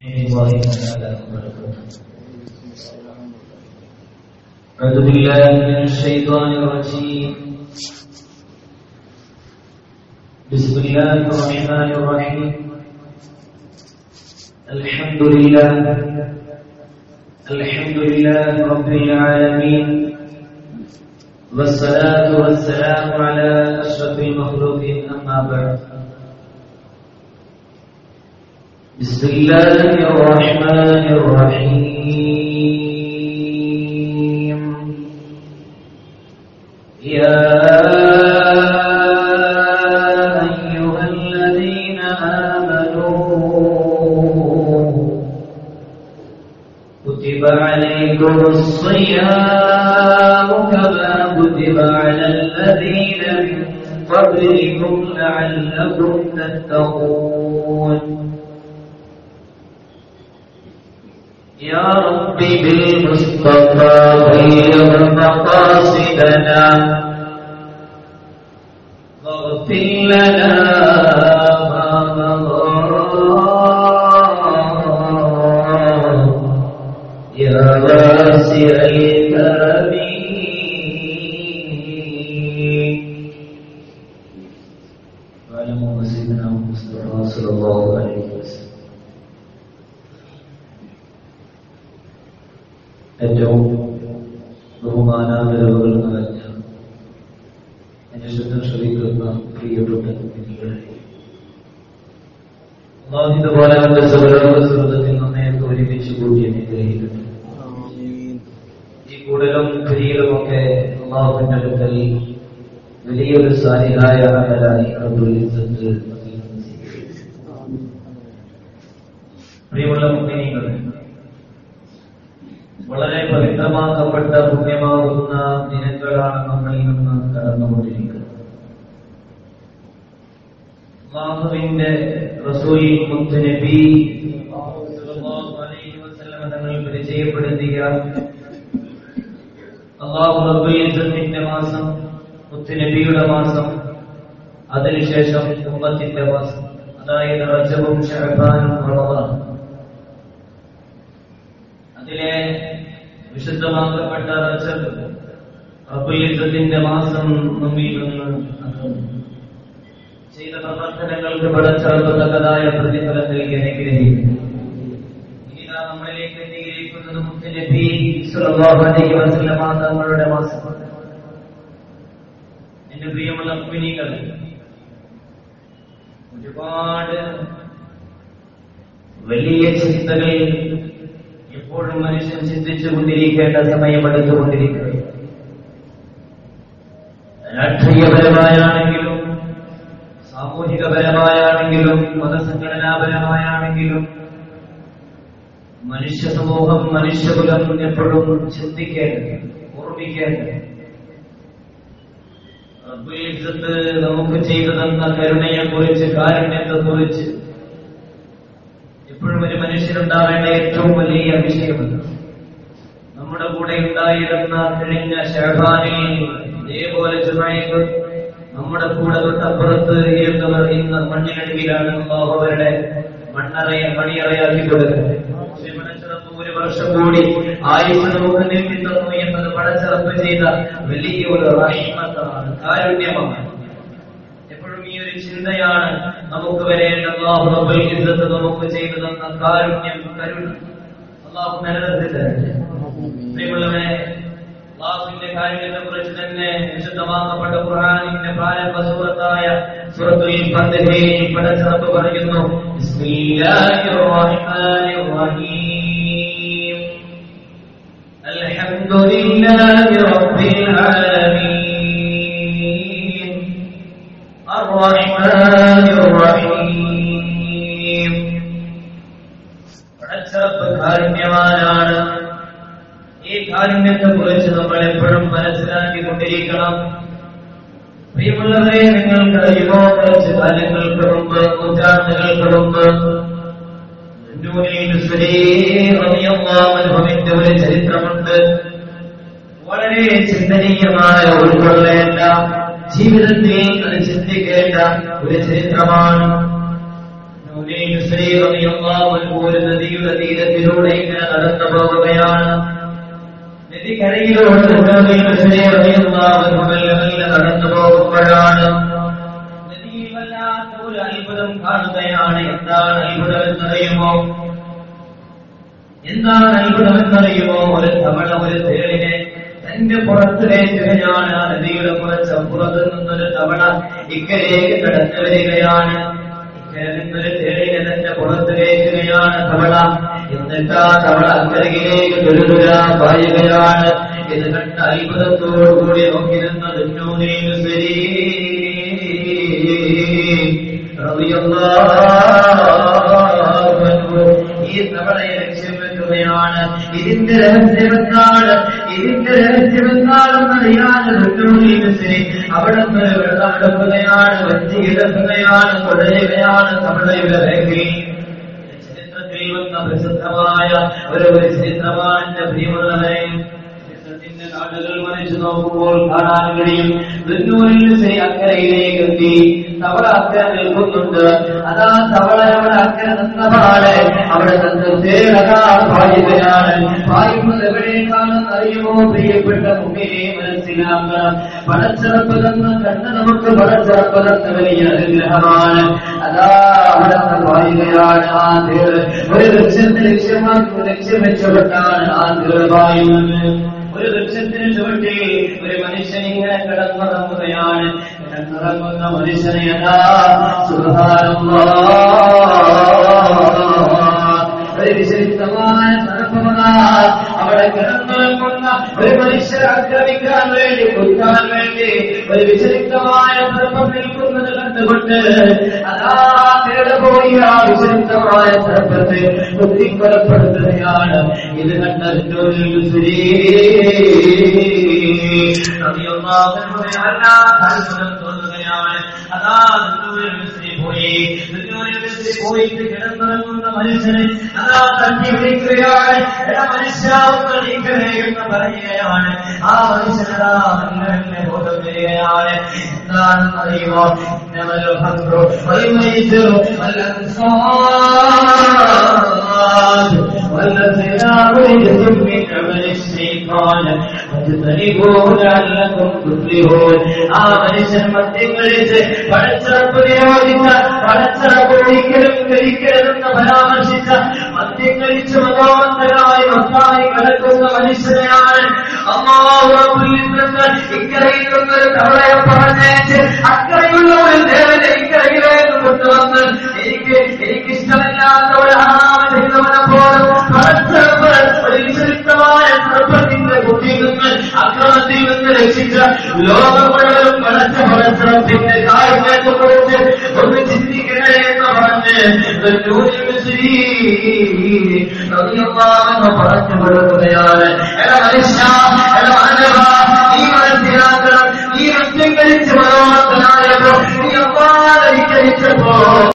أعوذ بالله من الشيطان الرجيم. بسم الله الرحمن الرحيم. الحمد لله. الحمد لله رب العالمين. والصلاة والسلام على أشرف المخلوقين أما بعد. بسم الله الرحمن الرحيم. يا أيها الذين آمنوا كتب عليكم الصيام كما كتب على الذين من قبلكم لعلكم تتقون. يا رب بالمصطفى غير مقاصدنا. ബഹുമാനാദരവുകൾ നിറഞ്ഞ ശുദ്ധം ശ്രമിക്കുന്ന പ്രിയപ്പെട്ട കുഞ്ഞുങ്ങളെ അള്ളാഹുവിന്റെ അവന്റെ സൗരഭ സുഹൃത്തിൽ നമ്മയൊക്കെ ഒരുമിച്ച് കൂടി അനുഗ്രഹിക്കട്ടെ. ഈ കൂടലും പിരിയിലുമൊക്കെ അള്ളാഹുവിന്റെ അടുക്കൽ വലിയൊരു സാരിഹായ അമലായി അബ്ദുൽ പ്രിയമുള്ള മുഗ്നീകളെ വളരെ പവിത്രമാക്കപ്പെട്ട പുണ്യമാകുന്ന ദിനങ്ങളാണ് നമ്മളിൽ നിന്ന് കടന്നുകൊണ്ടിരിക്കുന്നത്. അള്ളാഹുവിന്റെ മുത്ത് നബി തങ്ങൾ പരിചയപ്പെടുത്തിയ അള്ളാഹു റബ്ബുൽ ഇസ്സത്തിന്റെ മാസം മാസം അതിനുശേഷം കുമ്പത്തിന്റെ മാസം അതായത് റജവും റമദാനും. അതിലെ വിശുദ്ധമാക്കപ്പെട്ട റജബ് റബ്ബുലിസത്തിന്റെ മാസം നമ്മിൽ നിന്ന് ചെയ്ത പ്രവർത്തനങ്ങൾക്ക് പടച്ചേർത്തക്കതായ പ്രതിഫലം നൽകി അനുഗ്രഹിക്കും നമ്മളിലേക്ക് എത്തിയിരിക്കുന്നത് വസല്ലമ തങ്ങളുടെ മാസമാണ് എന്റെ പ്രിയമുള്ള കുഞ്ഞികൾ ഒരുപാട് വലിയ ചിന്തകൾ എപ്പോഴും മനുഷ്യൻ ചിന്തിച്ചുകൊണ്ടിരിക്കേണ്ട സമയം എടുത്തുകൊണ്ടിരിക്കുന്നത് രാഷ്ട്രീയപരമായാണെങ്കിലും സാമൂഹികപരമായാണെങ്കിലും മതസംഘടനാപരമായാണെങ്കിലും മനുഷ്യ സമൂഹം മനുഷ്യകുലം എപ്പോഴും ചിന്തിക്കേണ്ടത് ഓർമ്മിക്കേണ്ടത്. നമുക്ക് ചെയ്തു തന്ന കരുണയെ കുറിച്ച് കാരുണ്യത്തെ കുറിച്ച് എപ്പോഴും ഒരു മനുഷ്യനുണ്ടാവേണ്ട ഏറ്റവും വലിയ വിഷയമുണ്ട് നമ്മുടെ കൂടെ ഉണ്ടായിരുന്ന കഴിഞ്ഞ ഷഹബാനിൽ ഇതേപോലെ ചുമയക്ക് നമ്മുടെ കൂടെ തൊട്ടപ്പുറത്ത് ഇരുന്നവർ ഇന്ന് മണ്ണിനടിയിലാണ് അവരുടെ മണ്ണറയ മണിയറയാക്കി കൊടുക്കുന്നത് ഒരു വർഷം കൂടി ആയുസ് നമുക്ക് എന്നത് പടച്ചിറപ്പ് ചെയ്ത വലിയ ഒരു കാരുണ്യമാണ്. ചിന്തയാണ് നമുക്ക് വരേണ്ട അള്ളാഹു റബ്ബുൽ ഇസ്സത്ത് നമുക്ക് ചെയ്തു തന്ന കാരുണ്യം കരുണ. അള്ളാഹു നരകത്തിൽ തരട്ടെ പ്രിയമുള്ളവരെ അള്ളാഹുവിന്റെ കാരുണ്യത്തെ കുറിച്ച് തന്നെ വിശുദ്ധമാക്കപ്പെട്ട ഖുർആനിന്റെ സൂറത്തുൽ ഫത്ഹയിൽ പടച്ചിറപ്പ് പറയുന്നു ബിസ്മില്ലാഹിർ റഹ്മാനിർ റഹീം അൽഹംദുലില്ലാഹി റബ്ബിൽ ആലമീൻ. കാരുണ്യവാനാണ് ഈ കാരുണ്യത്തെ കുറിച്ച് നമ്മൾ എപ്പോഴും മനസ്സിലാക്കിക്കൊണ്ടിരിക്കണം. പ്രിയമുള്ളവരെ നിങ്ങൾക്കറിയുമോ കുറച്ച് കാലങ്ങൾക്ക് മുമ്പ് നൂറ്റാണ്ടുകൾക്ക് മുമ്പ് അനുഭവിന്റെ ഒരു ചരിത്രമുണ്ട്. വളരെ ചിന്തനീയമായ ഉൾക്കൊള്ളേണ്ട ജീവിതത്തിൽ അത് ചിന്തിക്കേണ്ട ഒരു ചരിത്രമാണ്. ഒരു നദിയുടെ തീരത്തിലൂടെ ഇങ്ങനെ നടന്നു പോവുകയാണ് നദിക്കരയിലൂടെ നടന്നു പോകുമ്പോഴാണ് നദിയിൽ വല്ലാത്ത ഒരു അത്ഭുതം കാണുകയാണ്. എന്താണ് അത്ഭുതം എന്നറിയുമോ എന്താണ് അത്ഭുതം എന്നറിയുമോ ഒരു തവള ഒരു തേളിനെ തന്റെ പുറത്തിലേക്കുകയാണ് ആ നദിയുടെ കുറച്ച് അപ്പുറത്ത് നിന്നൊരു തവള ഇക്കരേക്ക് കടന്നു വരികയാണ്. പുറത്തിലേക്കുകയാണ് തവള. ഇത് കണ്ട അത്ഭുതത്തോടുകൂടി നോക്കി നിന്ന ശരി ഈ തവളയെ ലക്ഷ്യം വെക്കുകയാണ്. ഇതിന്റെ രഹസ്യമെന്താണ്? ഇതിന്റെ രഹസ്യമെന്താണെന്നറിയാതെ ശരി അവിടെ നിന്ന് വെള്ളം എടുക്കുകയാണ് വഞ്ചി ഇടപ്പുകയാണ് തുടരുകയാണ് തമിഴയുടെ രേഖയിൽ ചരിത്രത്തിൽ പ്രസിദ്ധമായ ഒരു ചരിത്രമാന്റെ പ്രിയമുള്ളവരെ. മറിച്ചു നോക്കുമ്പോൾ തവള അതാ അവിടെ അറിയുമോ? പ്രിയപ്പെട്ട നമുക്ക് അതാ ആ പായുന്നത്. ഒരു വൃക്ഷത്തിന് ചുവട്ടിൽ ഒരു മനുഷ്യൻ ഇങ്ങനെ കിടന്നുറങ്ങുകയാണ് കിടന്നുറങ്ങുന്ന മനുഷ്യനെ ഒരു അവിടെ കിടന്നുറങ്ങുന്ന ഒരു മനുഷ്യരെ ആക്രമിക്കാൻ വേണ്ടി കൊടുക്കാൻ വേണ്ടി ഒരു വിശുദ്ധമായ നിൽക്കുന്നത് കണ്ടുകൊണ്ട് അതാ പോയി ആ വിശുദ്ധമായ സർപ്പത്തെ ബുദ്ധിക്കൊലപ്പെടുത്തുകയാണ് ഇത് കണ്ട പോയിട്ട് കിടന്നിറങ്ങുന്ന മനുഷ്യനെ അതാ തട്ടി വിളിക്കുകയാണ്. എടാ മനുഷ്യ ഒന്ന് നീക്കണേ എന്ന് പറയുകയാണ്. ആ മനുഷ്യനതാ നല്ല ബോധം വരികയാണ് എന്താണെന്ന് അറിയുമോ والذين رجس من عمل الشيطان فاجتنبوه لعلكم تفلحون ആ മനുഷ്യൻ മദ്യം കഴിച്ച് പടച്ചിറപ്പ് നിരോധിച്ച പടച്ചിറപ്പ് ഒരിക്കലും കഴിക്കരുതെന്ന് പരാമർശിച്ച മദ്യം കഴിച്ച് മതോന്തരായി മത്തായി കിടക്കുന്ന മനുഷ്യനെയാണ് അമ്മാവുറപ്പിൽ നിന്ന് ഇക്കരയിൽ നിന്നൊരു തവളയെ പറഞ്ഞേച്ച് അക്കരയുള്ള ഒരു ദേവനെ ഇക്കരയിലേക്ക് കൊണ്ടുവന്ന് എനിക്ക് എനിക്കിഷ്ടമില്ലാത്ത ഒരു ആരാധനവനെ പോലും പരിശുദ്ധമായ ഒരു സർപ്പത്തിന്റെ കുട്ടിയിൽ നിന്ന് രക്ഷിച്ച ലോകം മുഴുവനും പടച്ച പടച്ചിറപ്പിന്റെ കാര്യം കുറിച്ച് ഒന്ന് ചിന്തിക്കണേ എന്ന് പറഞ്ഞ് പറഞ്ഞു കൊടുക്കുകയാണ് എടാ മനുഷ്യ എടാ നീ മദ്യം കഴിച്ച് മനോഹരനായപ്പോ നീ അപ്പാതെ കഴിച്ചപ്പോ